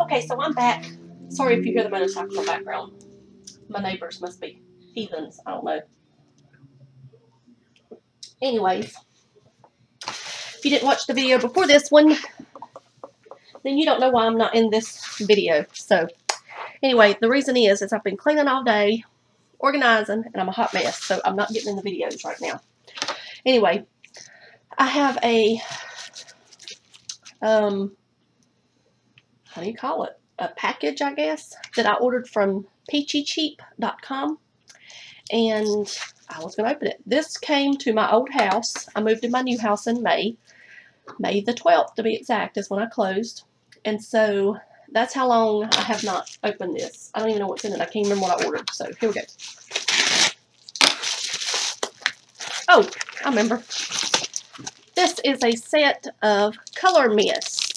Okay, so I'm back. Sorry if you hear the motorcycle background. My neighbors must be heathens. I don't know. Anyways, if you didn't watch the video before this one, then you don't know why I'm not in this video. So, anyway, the reason is, is I've been cleaning all day, organizing, and I'm a hot mess. So, I'm not getting in the videos right now. Anyway, I have a, um, how do you call it? A package, I guess, that I ordered from peachycheap.com. And I was going to open it. This came to my old house. I moved to my new house in May. May the 12th, to be exact, is when I closed. And so that's how long I have not opened this. I don't even know what's in it. I can't remember what I ordered. So here we go. Oh, I remember. This is a set of color mist.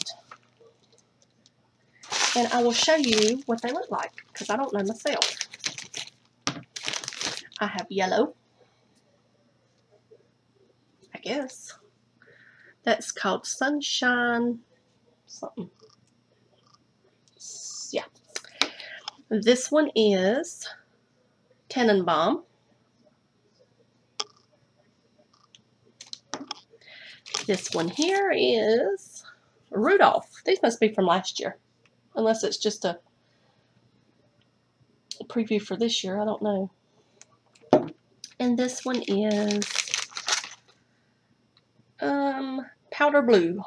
And I will show you what they look like because I don't know myself. I have yellow. I guess. That's called Sunshine something. Yeah. This one is Tannenbaum. This one here is Rudolph. These must be from last year. Unless it's just a preview for this year. I don't know. And this one is um, powder blue.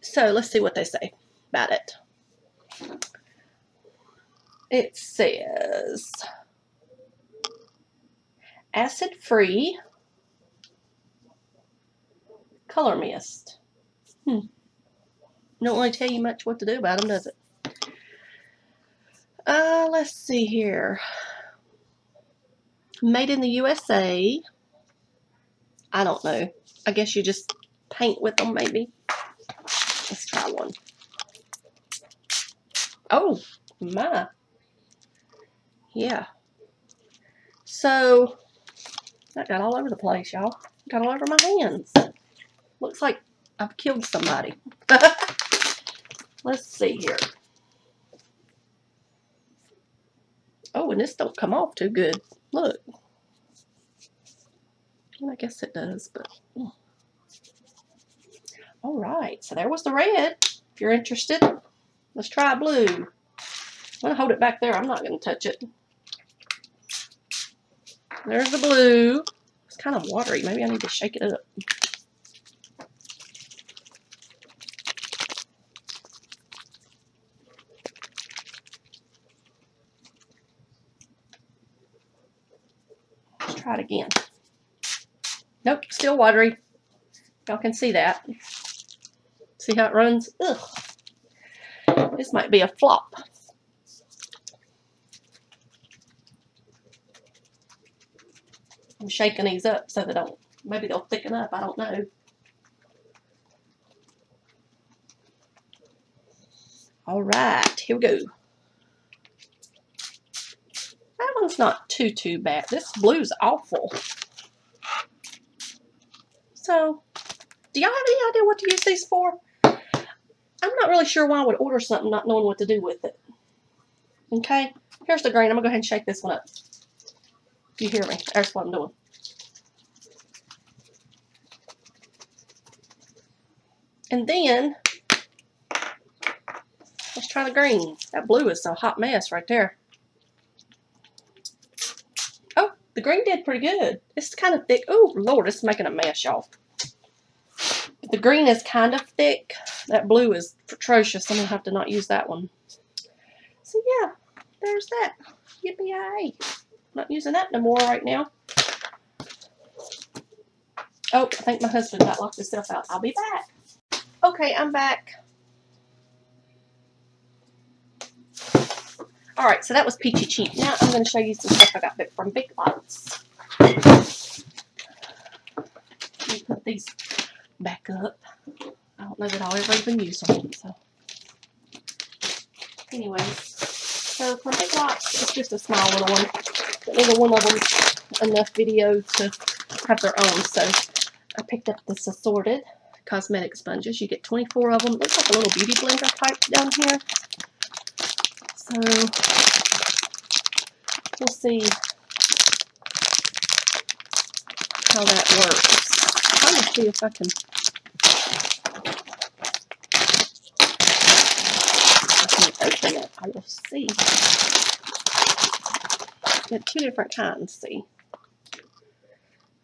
So let's see what they say about it. It says acid free color mist. Hmm. Don't really tell you much what to do about them, does it? Uh, let's see here. Made in the USA. I don't know. I guess you just paint with them, maybe. Let's try one. Oh, my. Yeah. So, that got all over the place, y'all. Got all over my hands. Looks like I've killed somebody. Let's see here. Oh, and this don't come off too good. Look. Well, I guess it does, but... Oh. All right, so there was the red. If you're interested, let's try blue. I'm going to hold it back there. I'm not going to touch it. There's the blue. It's kind of watery. Maybe I need to shake it up. Again. Nope, still watery. Y'all can see that. See how it runs? Ugh. This might be a flop. I'm shaking these up so they don't, maybe they'll thicken up, I don't know. All right, here we go. That one's not too, too bad. This blue's awful. So, do y'all have any idea what to use these for? I'm not really sure why I would order something not knowing what to do with it. Okay, here's the green. I'm going to go ahead and shake this one up. You hear me? That's what I'm doing. And then, let's try the green. That blue is a hot mess right there. The green did pretty good. It's kind of thick. Oh, Lord, it's making a mess, y'all. The green is kind of thick. That blue is atrocious. I'm going to have to not use that one. So, yeah, there's that. Yippee-yay. Not using that no more right now. Oh, I think my husband got locked himself out. I'll be back. Okay, I'm back. Alright, so that was Peachy Cheap. Now I'm going to show you some stuff I got from Big Lots. Let me put these back up. I don't know that I'll ever even use them. So, anyways, so from Big Lots, it's just a small little one. But neither one of them enough video to have their own. So I picked up this assorted cosmetic sponges. You get 24 of them. Looks like a little beauty blender type down here. So we'll see how that works. I'm gonna see if I can. Open it. I will see. Got two different kinds. See.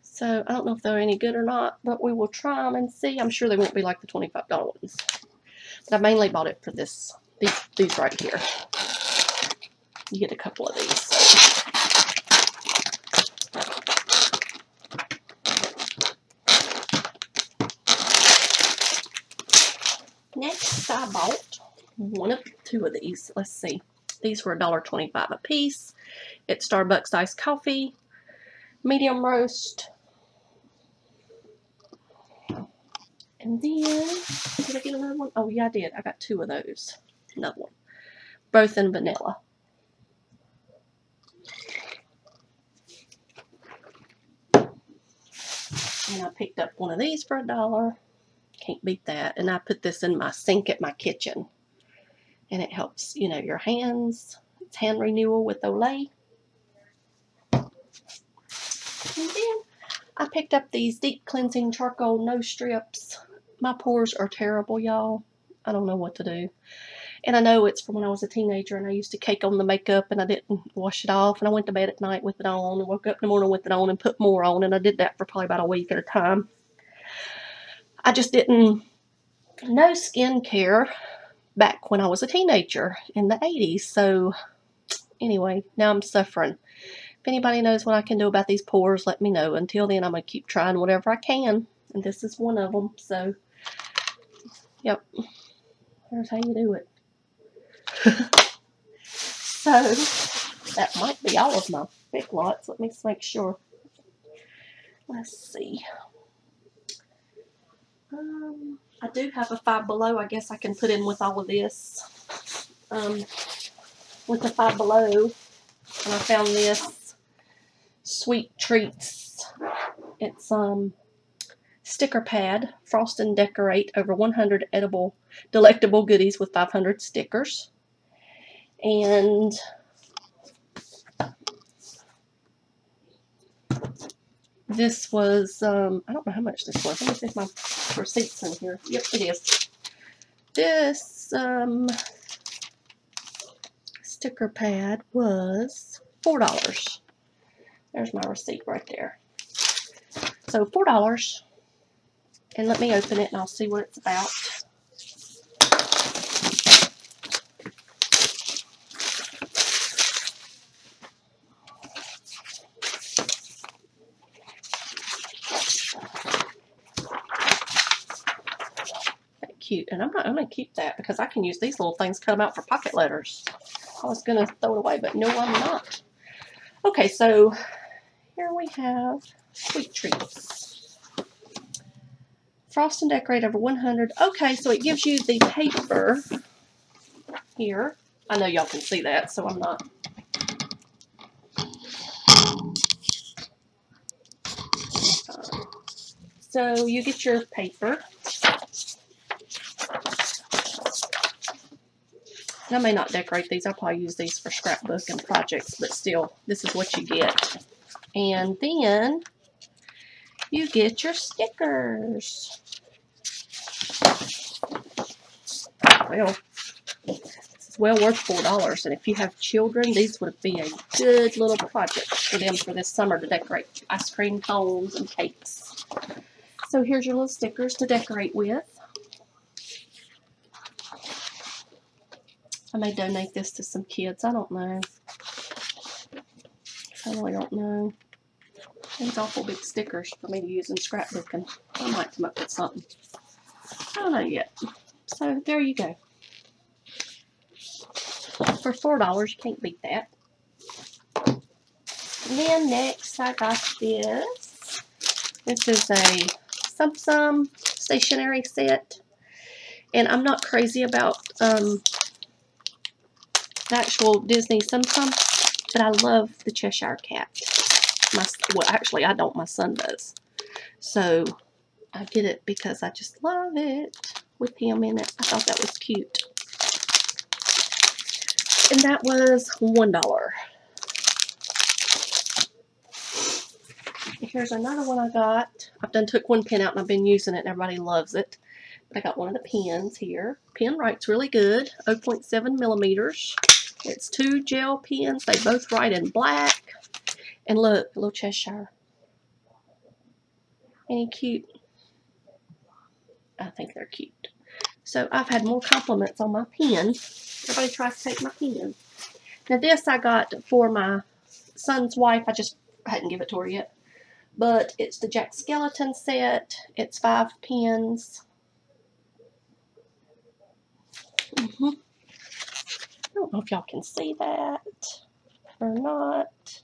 So I don't know if they're any good or not, but we will try them and see. I'm sure they won't be like the $25 ones. But I mainly bought it for this, these, these right here. You get a couple of these. Next, I bought one of two of these. Let's see. These were $1.25 a piece. It's Starbucks iced coffee, medium roast, And then, did I get another one? Oh, yeah, I did. I got two of those. Another one. Both in vanilla. And I picked up one of these for a dollar. Can't beat that. And I put this in my sink at my kitchen. And it helps, you know, your hands. It's hand renewal with Olay. And then I picked up these deep cleansing charcoal nose strips my pores are terrible, y'all. I don't know what to do. And I know it's from when I was a teenager and I used to cake on the makeup and I didn't wash it off. And I went to bed at night with it on and woke up in the morning with it on and put more on. And I did that for probably about a week at a time. I just didn't know skincare back when I was a teenager in the 80s. So anyway, now I'm suffering. If anybody knows what I can do about these pores, let me know. Until then, I'm going to keep trying whatever I can. And this is one of them. So Yep. There's how you do it. so, that might be all of my big lots. Let me just make sure. Let's see. Um, I do have a Five Below. I guess I can put in with all of this. Um, with the Five Below. And I found this Sweet Treats. It's, um, sticker pad, frost and decorate over 100 edible, delectable goodies with 500 stickers. And this was, um, I don't know how much this was. Let me see if my receipt's in here. Yep, it is. This um, sticker pad was $4. There's my receipt right there. So $4 and let me open it and I'll see what it's about. Cute. And I'm not I'm going to keep that because I can use these little things, cut them out for pocket letters. I was going to throw it away, but no, I'm not. Okay, so here we have sweet treats. Frost and decorate over 100. Okay, so it gives you the paper here. I know y'all can see that, so I'm not. so you get your paper. I may not decorate these. I'll probably use these for scrapbook and projects, but still, this is what you get. And then you get your stickers. Well, it's well worth $4. And if you have children, these would be a good little project for them for this summer to decorate ice cream cones and cakes. So here's your little stickers to decorate with. I may donate this to some kids. I don't know. I really don't know. These awful big stickers for me to use in scrapbooking. I might come up with something. I don't know yet. So there you go. For $4, you can't beat that. And then next I got this. This is a Tsum stationery set. And I'm not crazy about um, the actual Disney Tsum, but I love the Cheshire Cat. My, well, actually, I don't. My son does. So, I get it because I just love it with him in it. I thought that was cute. And that was one dollar. Here's another one I got. I've done took one pen out and I've been using it and everybody loves it. But I got one of the pens here. Pen writes really good. 0.7 millimeters. It's two gel pens. They both write in black. And look, little Cheshire. Any cute? I think they're cute. So I've had more compliments on my pen. Everybody tries to take my pen. Now this I got for my son's wife. I just hadn't give it to her yet. But it's the Jack Skeleton set. It's five pens. Mm -hmm. I don't know if y'all can see that or not.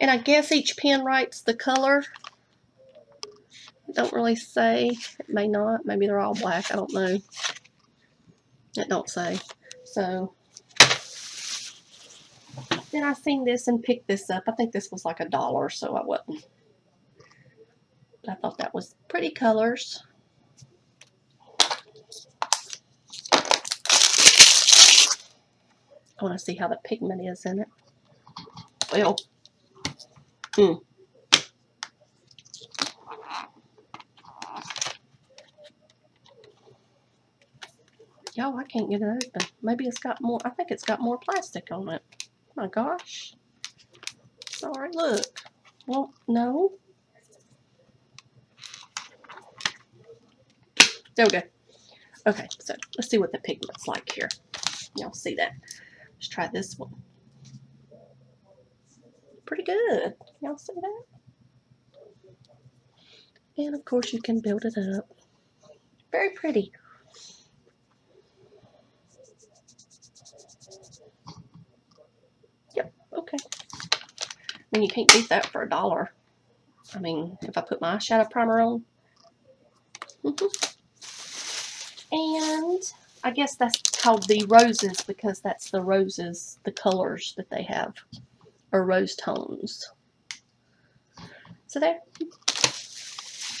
And I guess each pen writes the color. don't really say. It may not. Maybe they're all black. I don't know. It don't say. So, then I seen this and picked this up. I think this was like a dollar, so I wasn't. I thought that was pretty colors. I want to see how the pigment is in it. Well, hmm. Yo, I can't get it open. Maybe it's got more, I think it's got more plastic on it. My gosh. Sorry, look. Well, no. There we go. Okay, so let's see what the pigment's like here. Y'all see that. Let's try this one. Pretty good. Y'all see that? And of course you can build it up. Very pretty. Yep, okay. I mean, you can't beat that for a dollar. I mean, if I put my shadow primer on. Mm -hmm. And I guess that's called the roses because that's the roses, the colors that they have, or rose tones. So there.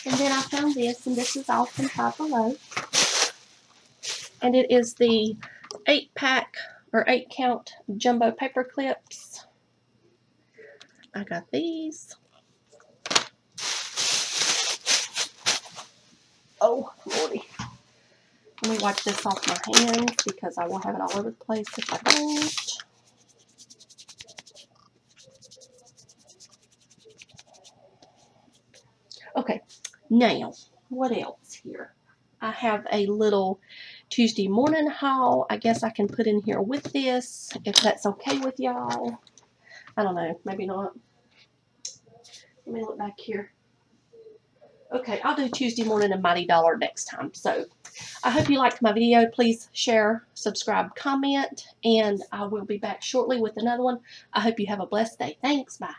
And then I found this, and this is all from Five Below. And it is the 8-pack or 8-count jumbo paper clips. I got these. Oh, lordy. Let me wipe this off my hands because I will have it all over the place if I don't. Okay, now, what else here? I have a little Tuesday morning haul. I guess I can put in here with this, if that's okay with y'all. I don't know, maybe not. Let me look back here. Okay, I'll do Tuesday morning and Mighty Dollar next time. So, I hope you liked my video. Please share, subscribe, comment, and I will be back shortly with another one. I hope you have a blessed day. Thanks. Bye.